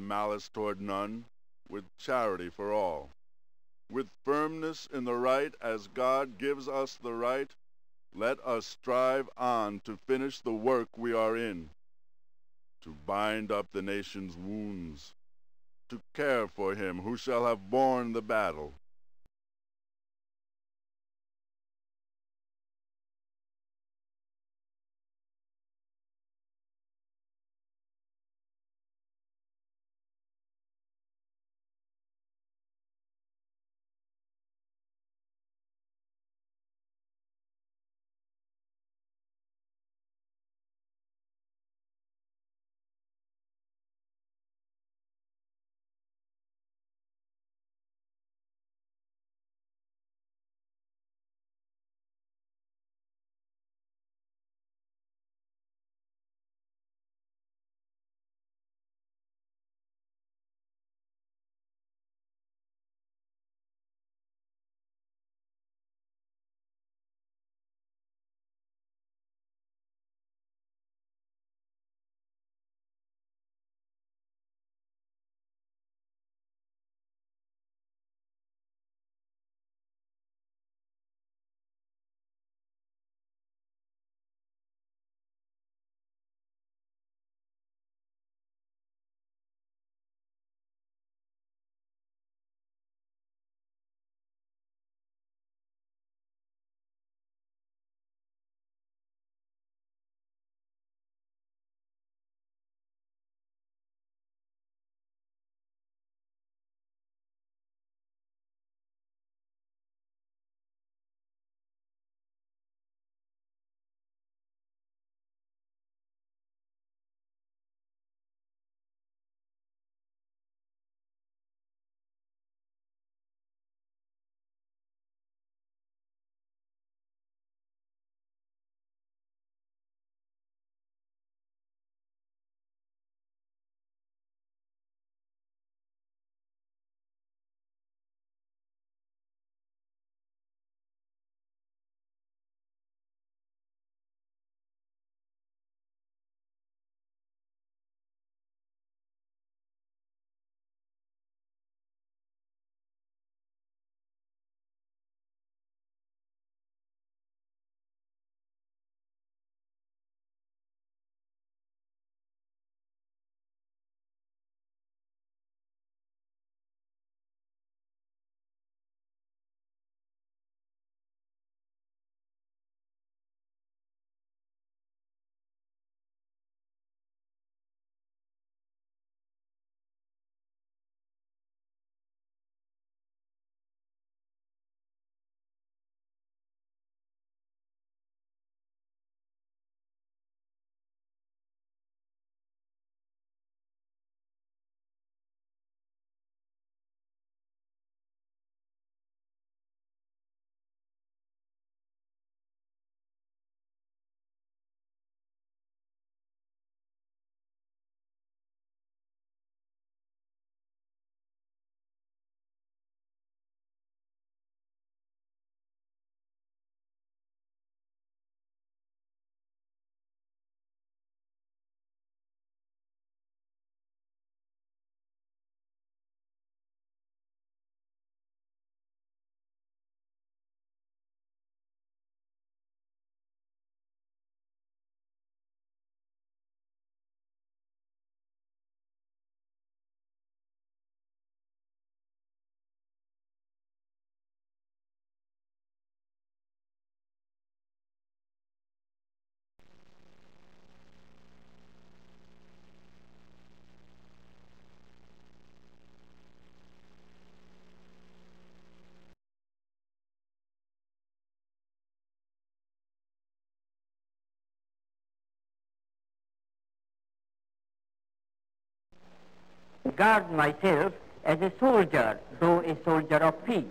malice toward none, with charity for all. With firmness in the right as God gives us the right, let us strive on to finish the work we are in, to bind up the nation's wounds, to care for him who shall have borne the battle, regard myself as a soldier, though a soldier of peace.